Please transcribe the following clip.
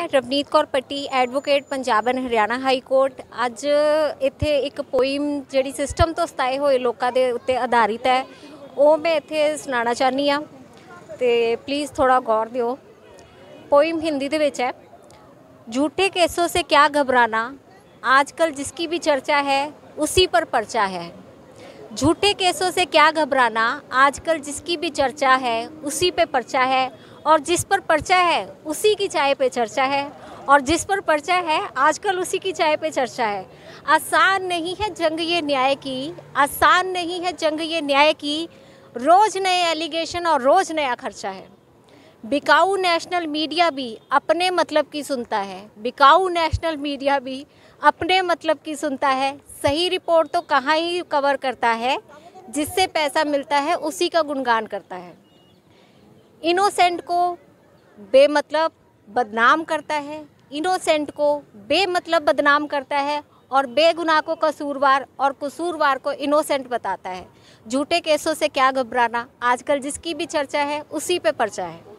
ਮੈਂ Ravneet Kaur Patti advocate Punjab and Haryana high court ਅੱਜ ਇੱਥੇ ਇੱਕ ਪੋਇਮ ਜਿਹੜੀ ਸਿਸਟਮ ਤੋਂ ਸਤਾਏ ਹੋਏ ਲੋਕਾਂ ਦੇ ਉੱਤੇ ਆਧਾਰਿਤ ਹੈ ਉਹ ਮੈਂ ਇੱਥੇ ਸੁਣਾਉਣਾ ਚਾਹਨੀ ਆ ਤੇ ਪਲੀਜ਼ ਥੋੜਾ ਗੌਰ ਦਿਓ पोइम हिंदी ਦੇ ਵਿੱਚ ਹੈ झूठे केसों से क्या घबराना आजकल जिसकी भी चर्चा है उसी पर पर्चा है झूठे केसों से क्या घबराना? आजकल जिसकी भी चर्चा है, उसी पे पर्चा है और जिस पर पर्चा है, उसी की चाय पे चर्चा है और जिस पर पर्चा है, आजकल उसी की चाय पे चर्चा है। आसान नहीं है जंग ये न्याय की, आसान नहीं है जंग ये न्याय की। रोज़ नए एलिगेशन और रोज़ नया खर्चा है। बिकाऊ नेशनल मीडिया भी अपने मतलब की सुनता है। बिकाऊ नेशनल मीडिया भी अपने मतलब की सुनता है। सही रिपोर्ट तो कहाँ ही कवर करता है, जिससे पैसा मिलता है, उसी का गुणगान करता है। इनोसेंट को बेमतलब बदनाम करता है। इनोसेंट को बेमतलब बदनाम करता है और बेगुनाह को कसूरवार और कसूरवार को इनोसेंट बताता है। झूठे केसों से क्या घबराना, आजकल जिसकी भी चर्चा है, उसी पे पर्चा है।